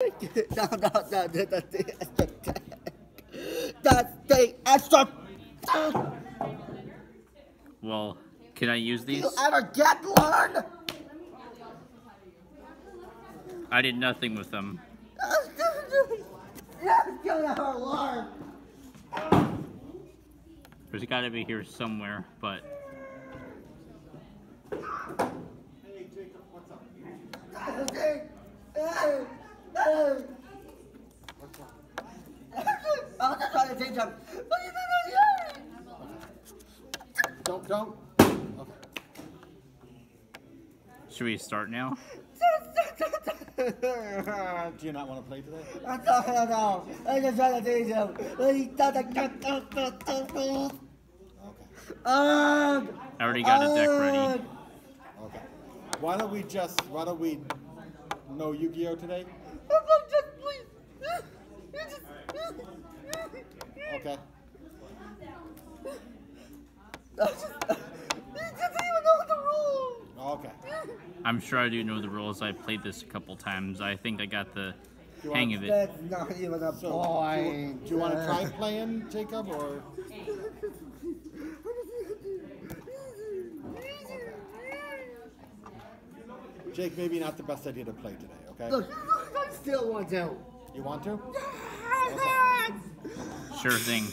no, no, no, the, the, the extra. That's the extra. Well, can I use these? You ever get learned? I did nothing with them. Yes, you never learn. There's got to be here somewhere, but. Hey, hey. I'm just trying to teach him. Look at that, Don't, don't. Okay. should we start now? Do you not want to play today? I don't know. I'm just trying to teach him. Okay. Um, I already got a deck ready. Okay. Why don't we just, why don't we no Yu-Gi-Oh today? Just please. You just. Okay. He doesn't even know the rules. Okay. I'm sure I do know the rules. I played this a couple times. I think I got the You hang of it. That's not even a So, do you, do you want to try playing, Jacob, or? Jake, maybe not the best idea to play today, okay? Still want to. You want to? Sure thing.